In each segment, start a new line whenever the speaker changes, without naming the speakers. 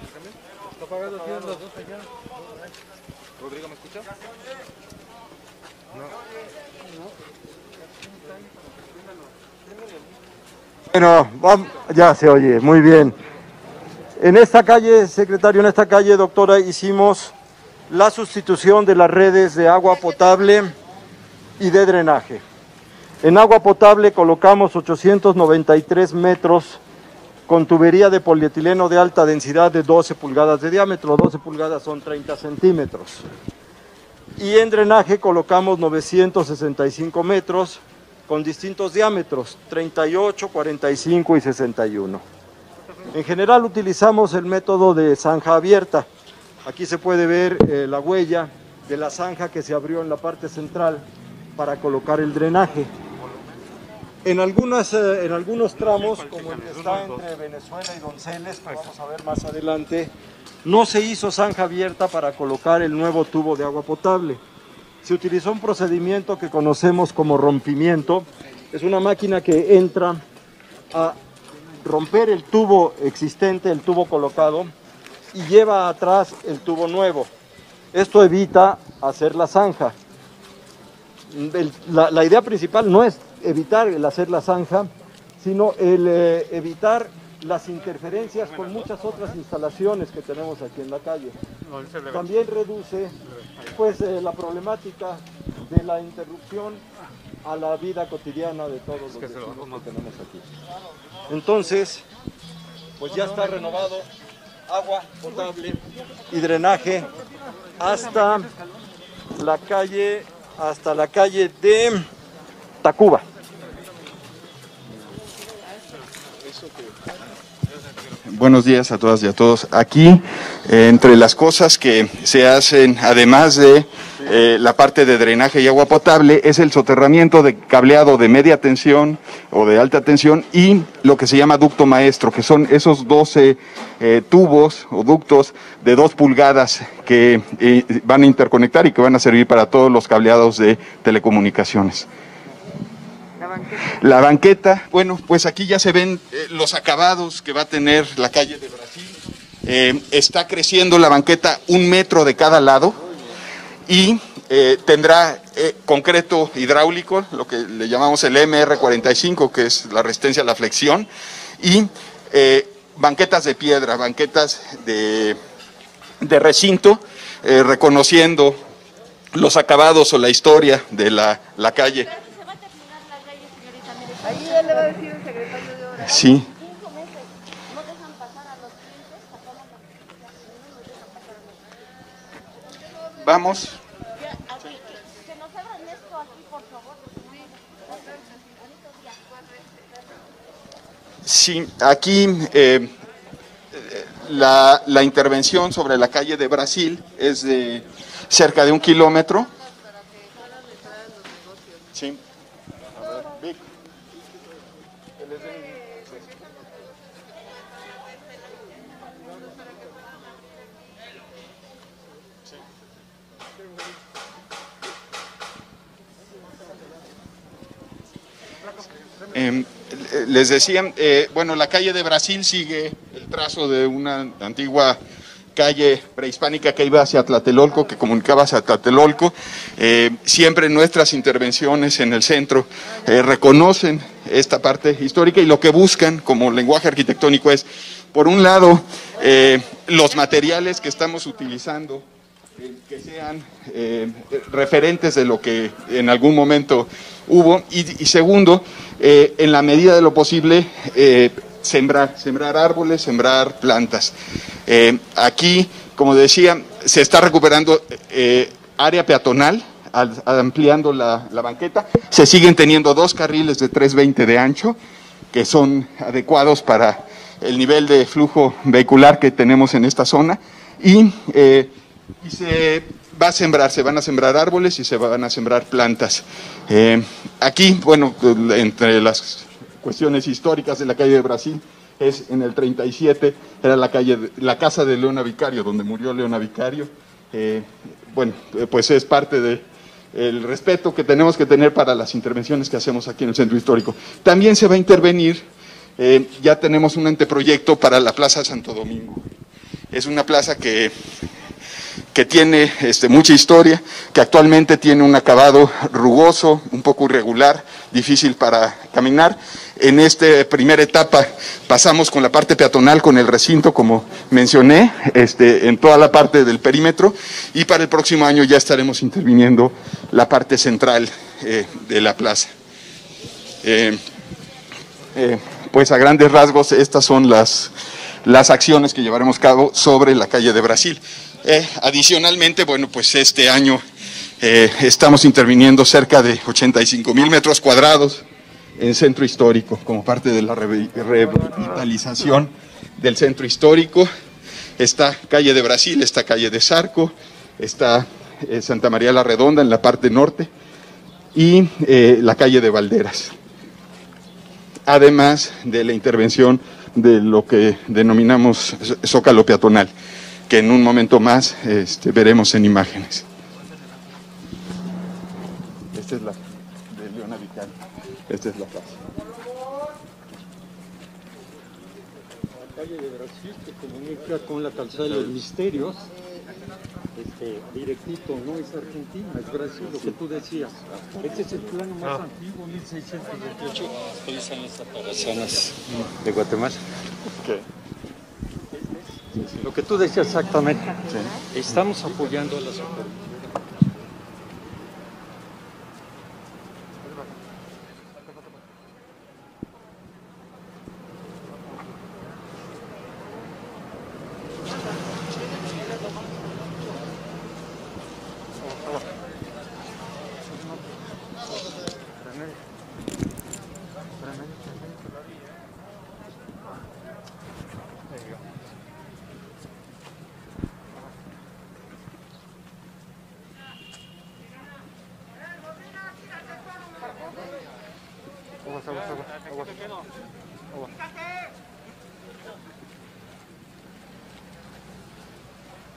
dos allá. ¿Rodrigo me escucha?
Bueno, vam- ya se oye, muy bien. En esta calle, secretario, en esta calle, doctora, hicimos la sustitución de las redes de agua potable y de drenaje. En agua potable colocamos 893 metros con tubería de polietileno de alta densidad de 12 pulgadas de diámetro, 12 pulgadas son 30 centímetros. Y en drenaje colocamos 965 metros con distintos diámetros, 38, 45 y 61. En general utilizamos el método de zanja abierta. Aquí se puede ver eh, la huella de la zanja que se abrió en la parte central para colocar el drenaje. En, algunas, eh, en algunos tramos, como el que está entre Venezuela y Donceles, que vamos a ver más adelante, no se hizo zanja abierta para colocar el nuevo tubo de agua potable. Se utilizó un procedimiento que conocemos como rompimiento. Es una máquina que entra a romper el tubo existente, el tubo colocado, y lleva atrás el tubo nuevo. Esto evita hacer la zanja. El- la, la idea principal no es evitar el hacer la zanja, sino el eh, evitar las interferencias con muchas otras instalaciones que tenemos aquí en la calle. También reduce pues eh, la problemática de la interrupción a la vida cotidiana de todos los vecinos que tenemos aquí. Entonces, pues ya está renovado agua potable y drenaje hasta la calle hasta la calle de Tacuba.
Buenos días a todas y a todos. Aquí, entre las cosas que se hacen, además de eh, la parte de drenaje y agua potable, es el soterramiento de cableado de media tensión o de alta tensión y lo que se llama ducto maestro, que son esos 12 eh, tubos o ductos de 2 pulgadas que eh, van a interconectar y que van a servir para todos los cableados de telecomunicaciones. La banqueta, bueno, pues aquí ya se ven los acabados que va a tener la calle de Brasil. Está creciendo la banqueta un metro de cada lado y eh, tendrá eh, concreto hidráulico, lo que le llamamos el MR45, que es la resistencia a la flexión, y eh, banquetas de piedra, banquetas de, de recinto, eh, reconociendo los acabados o la historia de la, la calle.
Ahí él le va a decir el secretario de Obras.
Sí.
Cinco meses. No dejan pasar a los clientes, sacamos la notificación, no nos dejan pasar a los
Vamos.
Ya, aquí, que, que nos abran esto aquí, por favor. Bonito día.
Sí, aquí eh, la, la intervención sobre la calle de Brasil es de cerca de un kilómetro. Sí. Eh, les decía, eh, bueno, la calle de Brasil sigue el trazo de una antigua calle prehispánica que iba hacia Tlatelolco, que comunicaba hacia Tlatelolco. Eh, siempre nuestras intervenciones en el centro eh, reconocen esta parte histórica y lo que buscan como lenguaje arquitectónico es, por un lado, eh, los materiales que estamos utilizando que sean eh, referentes de lo que en algún momento hubo y, segundo, eh, en la medida de lo posible, eh, sembrar, sembrar árboles, sembrar plantas. Aquí, como decía, se está recuperando área peatonal, al- ampliando la, la banqueta. Se siguen teniendo dos carriles de 320 de ancho, que son adecuados para el nivel de flujo vehicular que tenemos en esta zona. Y, y se va a sembrar, se van a sembrar árboles y se van a sembrar plantas. Eh, aquí, bueno, entre las cuestiones históricas de la calle de Brasil, es en el 37, era la calle, la casa de Leona Vicario, donde murió Leona Vicario. Eh, bueno, eh, pues es parte de, el respeto que tenemos que tener para las intervenciones que hacemos aquí en el centro histórico. También se va a intervenir, eh, ya tenemos un anteproyecto para la Plaza Santo Domingo. Es una plaza que, que tiene este, mucha historia, que actualmente tiene un acabado rugoso, un poco irregular, difícil para caminar. En esta primera etapa pasamos con la parte peatonal, con el recinto, como mencioné, este, en toda la parte del perímetro, y para el próximo año ya estaremos interviniendo la parte central eh, de la plaza. Eh, eh, pues a grandes rasgos estas son las, las acciones que llevaremos a cabo sobre la calle de Brasil. Eh, adicionalmente, bueno, pues este año eh, estamos interviniendo cerca de 85 mil metros cuadrados en centro histórico como parte de la revi- revitalización del centro histórico. Está calle de Brasil, está calle de Zarco, está eh, Santa María la Redonda en la parte norte y la calle de Valderas además de la intervención de lo que denominamos zócalo peatonal, que en un momento más este, veremos en imágenes. Esta es la de Leona Vical. Esta es la casa.
La calle de Brasil que comunica con la calzada de los misterios, este, directito, no es Argentina, es Brasil, lo que tú decías. Este es el plano más antiguo, 1628.
Personas de Guatemala.
Lo que tú decías exactamente. Estamos apoyando a las autoridades.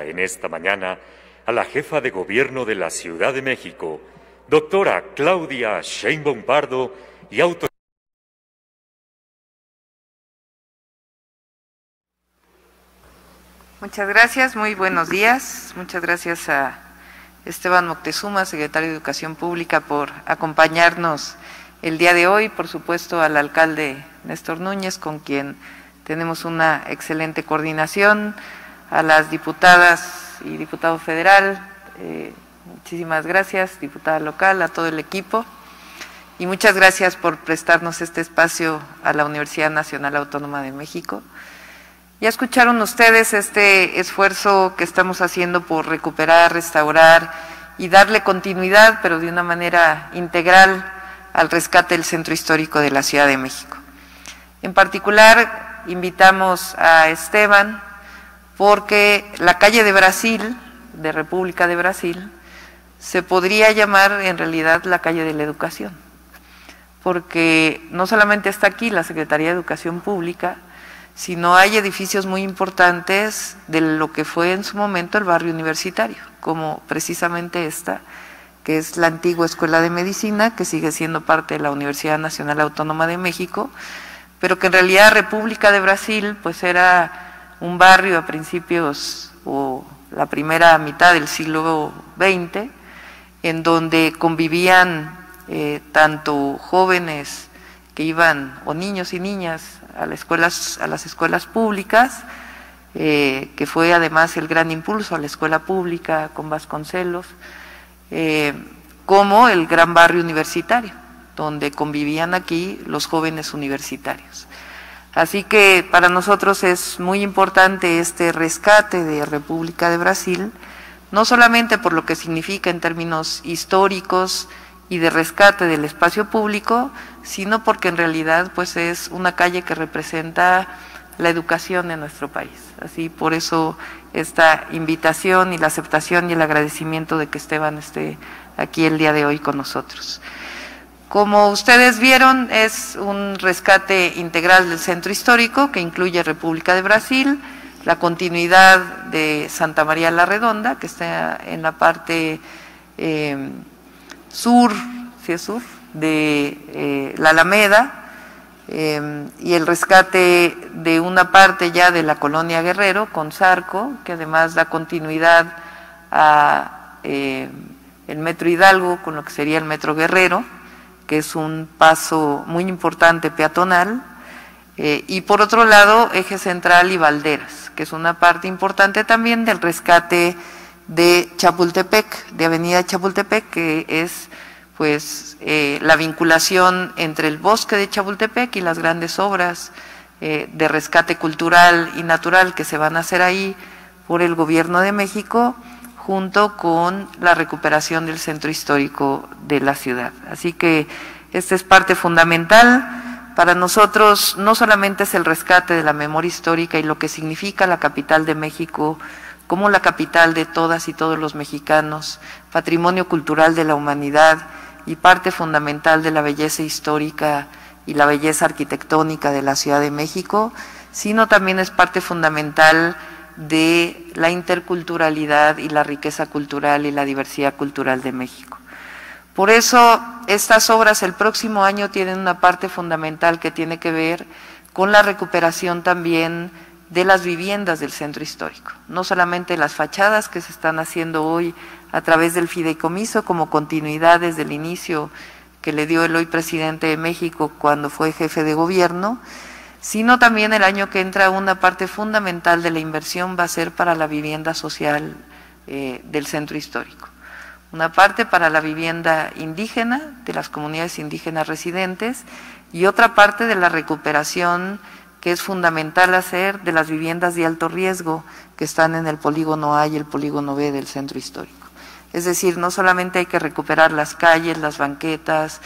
en esta mañana a la jefa de gobierno de la Ciudad de México, doctora Claudia Sheinbaum Pardo, y autor
Muchas gracias, muy buenos días. Muchas gracias a Esteban Moctezuma, secretario de Educación Pública, por acompañarnos el día de hoy. Por supuesto, al alcalde Néstor Núñez, con quien tenemos una excelente coordinación, a las diputadas y diputado federal, eh, muchísimas gracias, diputada local, a todo el equipo. Y muchas gracias por prestarnos este espacio a la Universidad Nacional Autónoma de México. Ya escucharon ustedes este esfuerzo que estamos haciendo por recuperar, restaurar y darle continuidad, pero de una manera integral, al rescate del centro histórico de la Ciudad de México. En particular, invitamos a Esteban porque la calle de Brasil, de República de Brasil, se podría llamar en realidad la calle de la educación, porque no solamente está aquí la Secretaría de Educación Pública, sino hay edificios muy importantes de lo que fue en su momento el barrio universitario, como precisamente esta, que es la antigua Escuela de Medicina, que sigue siendo parte de la Universidad Nacional Autónoma de México, pero que en realidad República de Brasil pues era un barrio a principios o la primera mitad del siglo XX, en donde convivían eh, tanto jóvenes que iban, o niños y niñas, a, las escuelas, a las escuelas públicas, eh, que fue además el gran impulso a la escuela pública con Vasconcelos, eh, como el gran barrio universitario, donde convivían aquí los jóvenes universitarios. Así que para nosotros es muy importante este rescate de República de Brasil, no solamente por lo que significa en términos históricos y de rescate del espacio público, sino porque en realidad pues es una calle que representa la educación en nuestro país. Así por eso esta invitación y la aceptación y el agradecimiento de que Esteban esté aquí el día de hoy con nosotros. Como ustedes vieron, es un rescate integral del centro histórico que incluye República de Brasil, la continuidad de Santa María la Redonda, que está en la parte eh, sur, ¿sí de eh, la Alameda, eh, y el rescate de una parte ya de la colonia Guerrero con Zarco, que además da continuidad a el Metro Hidalgo con lo que sería el Metro Guerrero que es un paso muy importante peatonal, eh, y por otro lado, eje central y Valderas, que es una parte importante también del rescate de Chapultepec, de Avenida Chapultepec, que es pues eh, la vinculación entre el bosque de Chapultepec y las grandes obras eh, de rescate cultural y natural que se van a hacer ahí por el gobierno de México junto con la recuperación del centro histórico de la ciudad. Así que esta es parte fundamental. Para nosotros no solamente es el rescate de la memoria histórica y lo que significa la capital de México como la capital de todas y todos los mexicanos, patrimonio cultural de la humanidad y parte fundamental de la belleza histórica y la belleza arquitectónica de la Ciudad de México, sino también es parte fundamental de la interculturalidad y la riqueza cultural y la diversidad cultural de México. Por eso estas obras el próximo año tienen una parte fundamental que tiene que ver con la recuperación también de las viviendas del centro histórico, no solamente las fachadas que se están haciendo hoy a través del fideicomiso como continuidad desde el inicio que le dio el hoy presidente de México cuando fue jefe de gobierno, sino también el año que entra una parte fundamental de la inversión va a ser para la vivienda social eh, del centro histórico. Una parte para la vivienda indígena, de las comunidades indígenas residentes, y otra parte de la recuperación que es fundamental hacer de las viviendas de alto riesgo que están en el polígono A y el polígono B del centro histórico. Es decir, no solamente hay que recuperar las calles, las banquetas,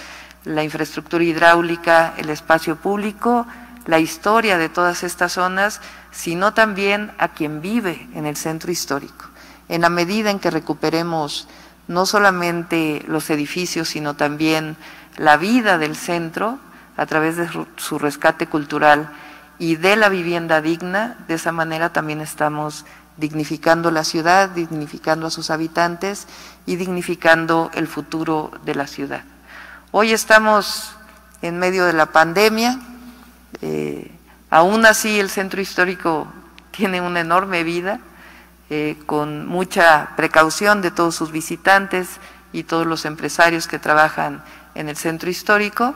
la infraestructura hidráulica, el espacio público, la historia de todas estas zonas, sino también a quien vive en el centro histórico. En la medida en que recuperemos no solamente los edificios, sino también la vida del centro a través de su rescate cultural y de la vivienda digna, de esa manera también estamos dignificando la ciudad, dignificando a sus habitantes y dignificando el futuro de la ciudad. Hoy estamos en medio de la pandemia, eh, aún así el centro histórico tiene una enorme vida, eh, con mucha precaución de todos sus visitantes y todos los empresarios que trabajan en el centro histórico,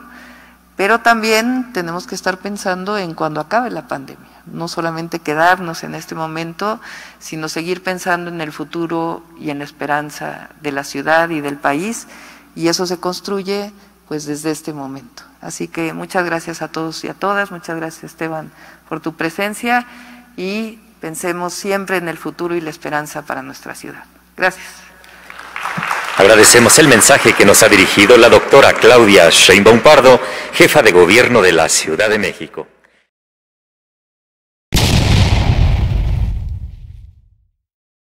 pero también tenemos que estar pensando en cuando acabe la pandemia, no solamente quedarnos en este momento, sino seguir pensando en el futuro y en la esperanza de la ciudad y del país, y eso se construye pues desde este momento. Así que muchas gracias a todos y a todas, muchas gracias Esteban por tu presencia y pensemos siempre en el futuro y la esperanza para nuestra ciudad. Gracias.
Agradecemos el mensaje que nos ha dirigido la doctora Claudia Sheinbaum Pardo, jefa de gobierno de la Ciudad de México.